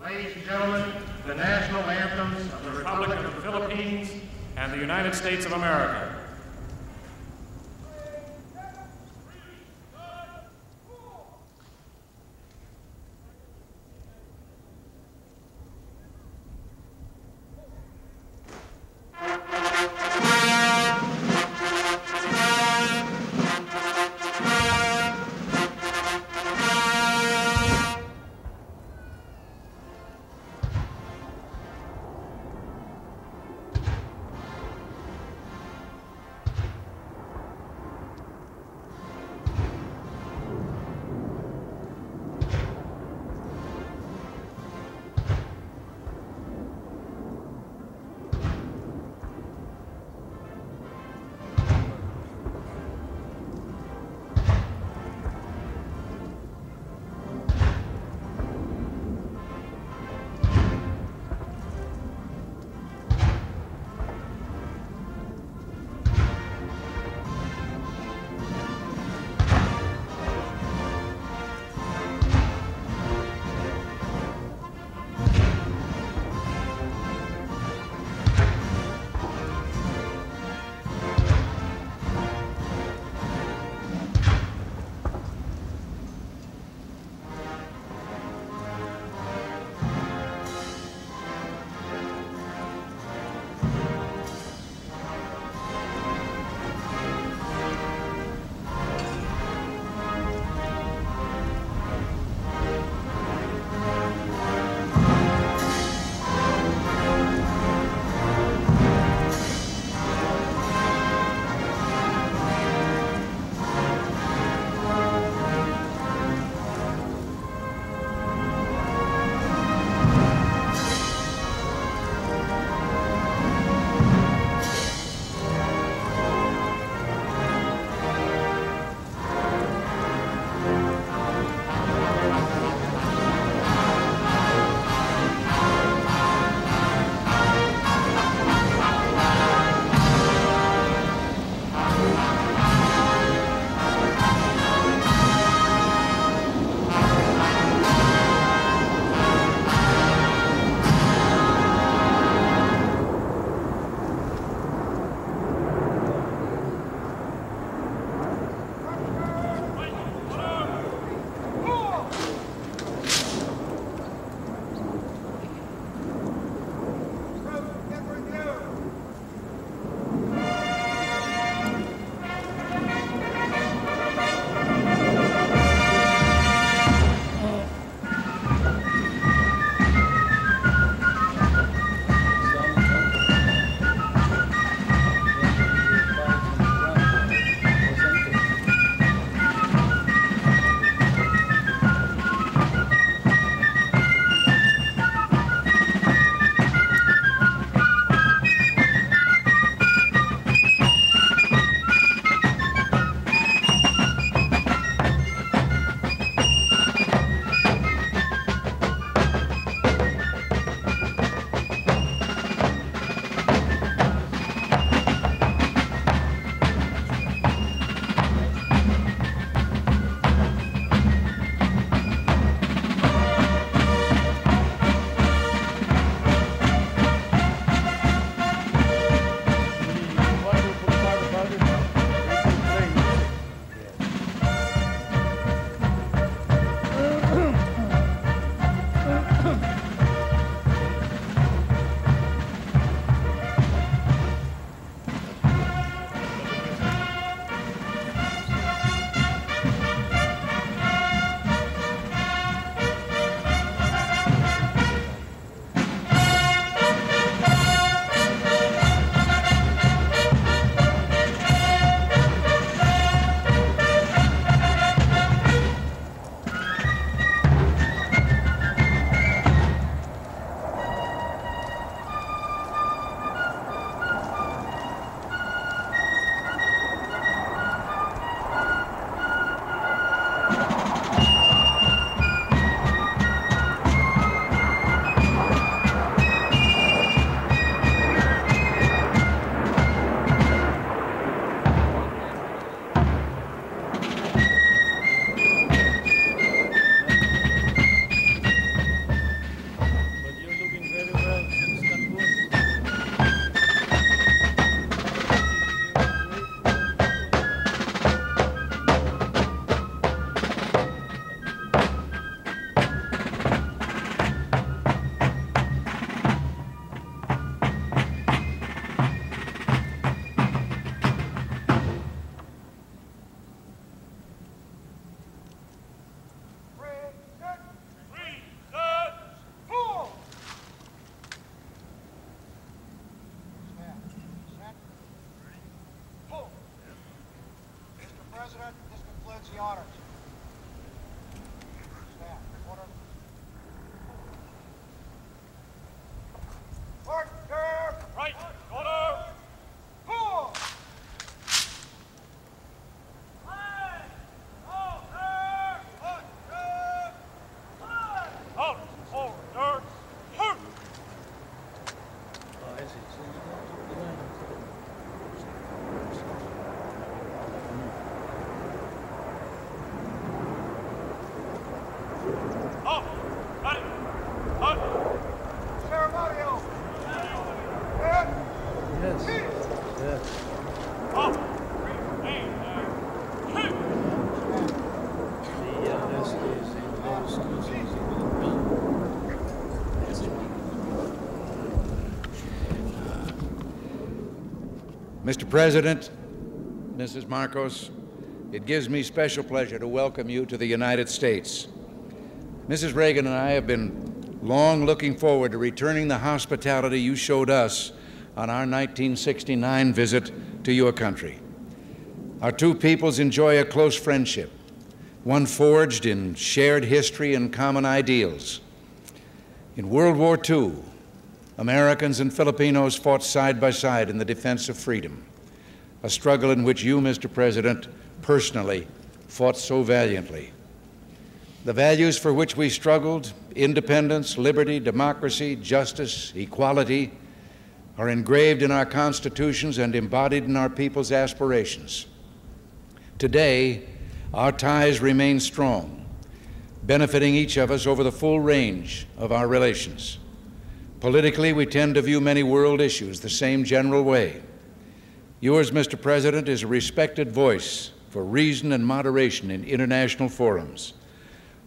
Ladies and gentlemen, the national anthems of the Republic of the Philippines and the United States of America. The honors. Mr. President, Mrs. Marcos, it gives me special pleasure to welcome you to the United States. Mrs. Reagan and I have been long looking forward to returning the hospitality you showed us on our 1969 visit to your country. Our two peoples enjoy a close friendship, one forged in shared history and common ideals. In World War II, Americans and Filipinos fought side by side in the defense of freedom, a struggle in which you, Mr. President, personally fought so valiantly. The values for which we struggled independence, liberty, democracy, justice, equality are engraved in our constitutions and embodied in our people's aspirations. Today, our ties remain strong, benefiting each of us over the full range of our relations. Politically, we tend to view many world issues the same general way. Yours, Mr. President, is a respected voice for reason and moderation in international forums.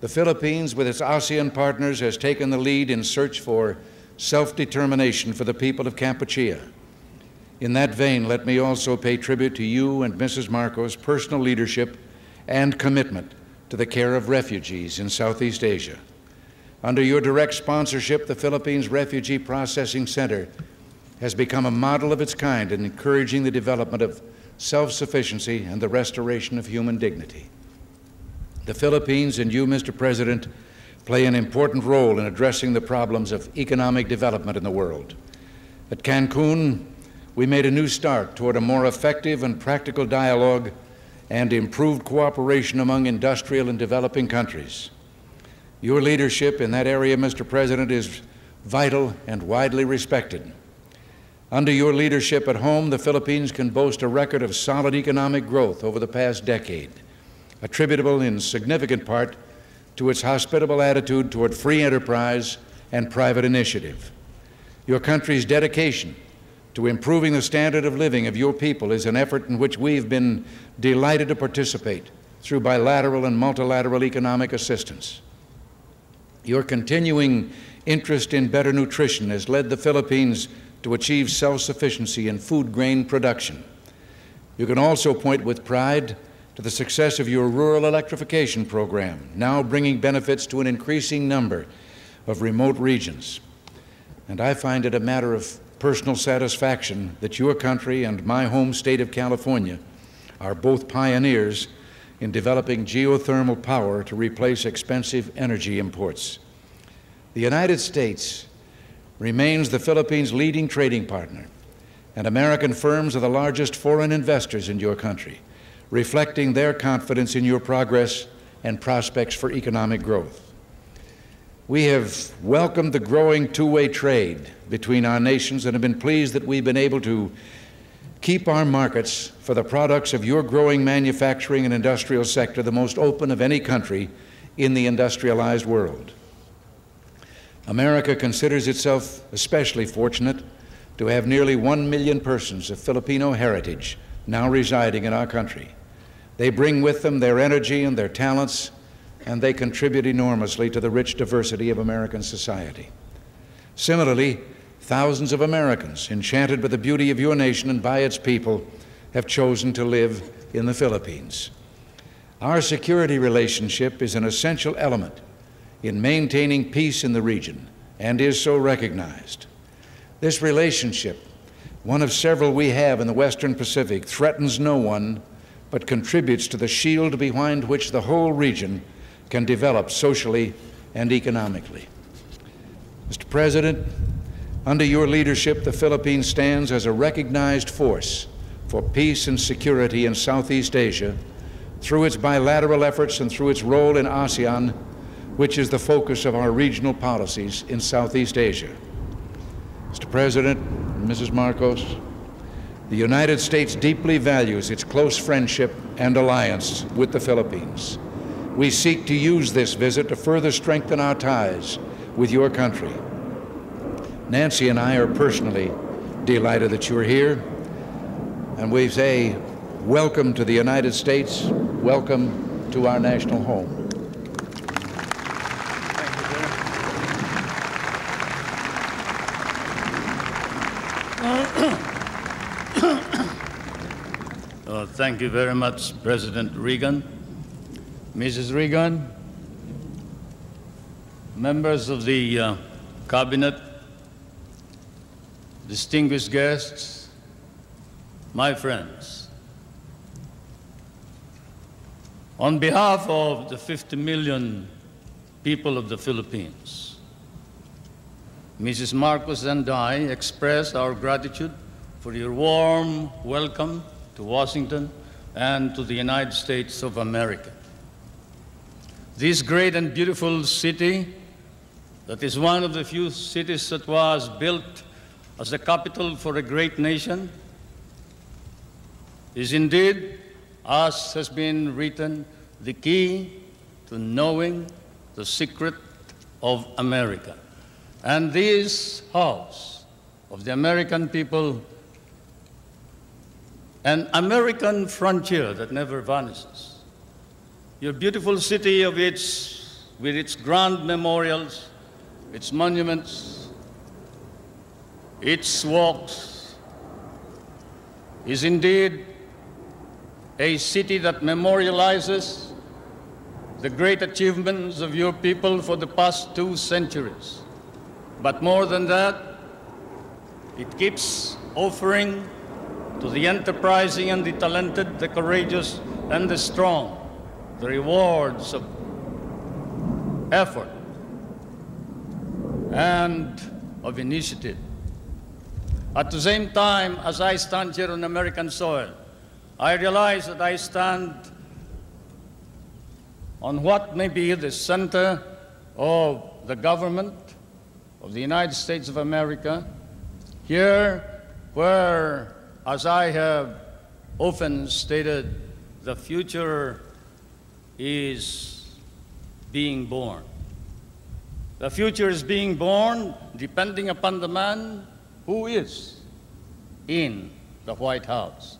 The Philippines, with its ASEAN partners, has taken the lead in search for self determination for the people of Kampuchea. In that vein, let me also pay tribute to you and Mrs. Marcos' personal leadership and commitment to the care of refugees in Southeast Asia. Under your direct sponsorship, the Philippines Refugee Processing Center has become a model of its kind in encouraging the development of self sufficiency and the restoration of human dignity. The Philippines and you, Mr. President, play an important role in addressing the problems of economic development in the world. At Cancun, we made a new start toward a more effective and practical dialogue and improved cooperation among industrial and developing countries. Your leadership in that area, Mr. President, is vital and widely respected. Under your leadership at home, the Philippines can boast a record of solid economic growth over the past decade, attributable in significant part to its hospitable attitude toward free enterprise and private initiative. Your country's dedication to improving the standard of living of your people is an effort in which we've been delighted to participate through bilateral and multilateral economic assistance. Your continuing interest in better nutrition has led the Philippines to achieve self sufficiency in food grain production. You can also point with pride to the success of your rural electrification program, now bringing benefits to an increasing number of remote regions. And I find it a matter of personal satisfaction that your country and my home state of California are both pioneers in developing geothermal power to replace expensive energy imports. The United States remains the Philippines' leading trading partner, and American firms are the largest foreign investors in your country, reflecting their confidence in your progress and prospects for economic growth. We have welcomed the growing two way trade between our nations and have been pleased that we've been able to keep our markets for the products of your growing manufacturing and industrial sector the most open of any country in the industrialized world. America considers itself especially fortunate to have nearly one million persons of Filipino heritage now residing in our country. They bring with them their energy and their talents, and they contribute enormously to the rich diversity of American society. Similarly, thousands of Americans, enchanted by the beauty of your nation and by its people, have chosen to live in the Philippines. Our security relationship is an essential element in maintaining peace in the region and is so recognized. This relationship, one of several we have in the Western Pacific, threatens no one, but contributes to the shield behind which the whole region can develop socially and economically. Mr. President, under your leadership, the Philippines stands as a recognized force for peace and security in Southeast Asia through its bilateral efforts and through its role in ASEAN, which is the focus of our regional policies in Southeast Asia. Mr. President, Mrs. Marcos, the United States deeply values its close friendship and alliance with the Philippines. We seek to use this visit to further strengthen our ties with your country. Nancy and I are personally delighted that you're here, and we say welcome to the United States, welcome to our national home. Uh, thank you very much, President Reagan. Mrs. Reagan, members of the uh, cabinet, distinguished guests, my friends. On behalf of the 50 million people of the Philippines, Mrs. Marcos and I express our gratitude for your warm welcome to Washington and to the United States of America. This great and beautiful city, that is one of the few cities that was built as the capital for a great nation, is indeed, as has been written, the key to knowing the secret of America. And this house of the American people an American frontier that never vanishes. Your beautiful city of its, with its grand memorials, its monuments, its walks, is indeed a city that memorializes the great achievements of your people for the past two centuries. But more than that, it keeps offering to the enterprising and the talented, the courageous and the strong, the rewards of effort and of initiative. At the same time, as I stand here on American soil, I realize that I stand on what may be the center of the government of the United States of America, here where as I have often stated, the future is being born. The future is being born depending upon the man who is in the White House.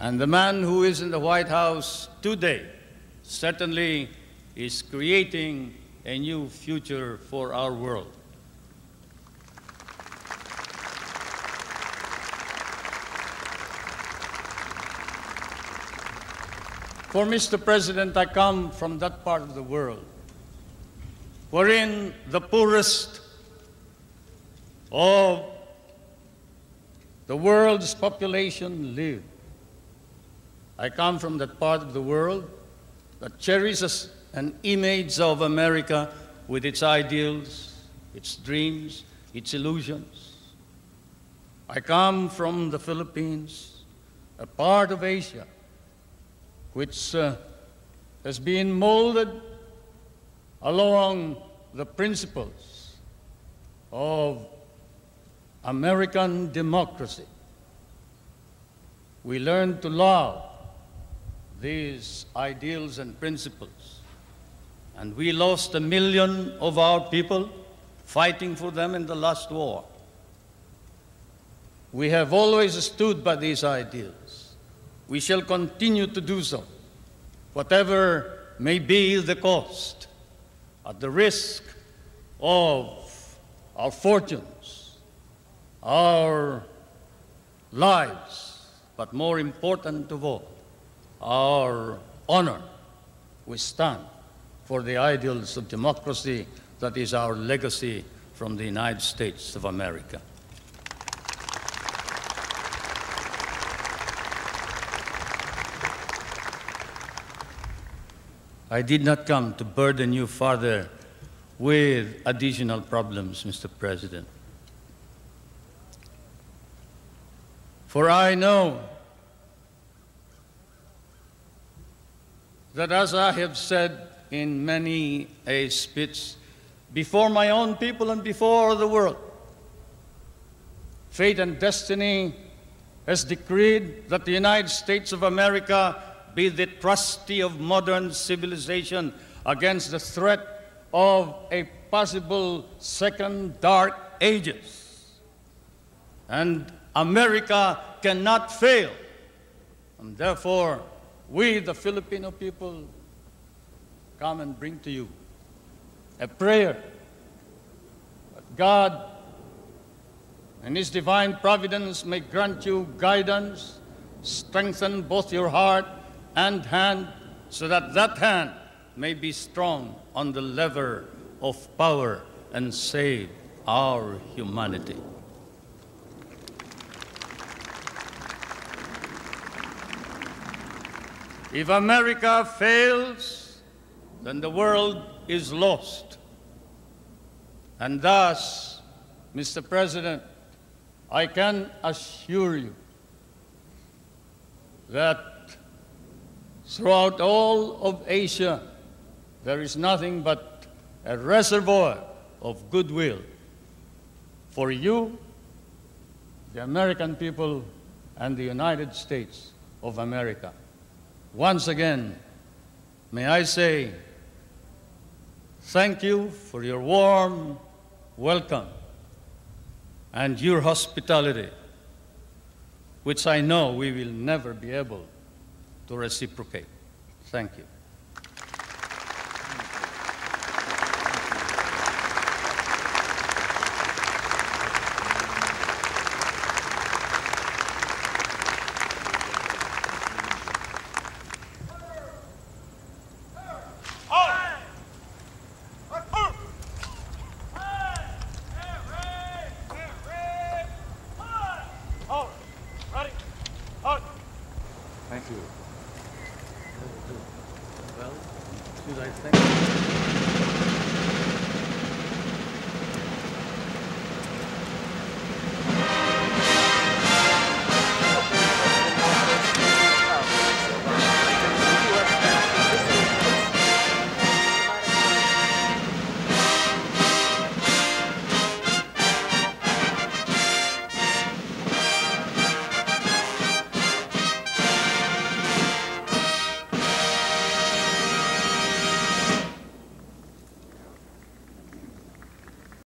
And the man who is in the White House today certainly is creating a new future for our world. For Mr. President, I come from that part of the world wherein the poorest of the world's population live. I come from that part of the world that cherishes an image of America with its ideals, its dreams, its illusions. I come from the Philippines, a part of Asia which uh, has been molded along the principles of American democracy. We learn to love these ideals and principles. And we lost a million of our people fighting for them in the last war. We have always stood by these ideals. We shall continue to do so, whatever may be the cost, at the risk of our fortunes, our lives, but more important of all, our honor. We stand for the ideals of democracy that is our legacy from the United States of America. I did not come to burden you further with additional problems, Mr. President. For I know that as I have said in many a speech before my own people and before the world, fate and destiny has decreed that the United States of America be the trustee of modern civilization against the threat of a possible second dark ages. And America cannot fail. And therefore, we, the Filipino people, come and bring to you a prayer that God and His divine providence may grant you guidance, strengthen both your heart and hand, so that that hand may be strong on the lever of power and save our humanity. If America fails, then the world is lost. And thus, Mr. President, I can assure you that throughout all of Asia, there is nothing but a reservoir of goodwill for you, the American people, and the United States of America. Once again, may I say thank you for your warm welcome and your hospitality, which I know we will never be able to reciprocate. Thank you. Thank you. Well, should I thank you?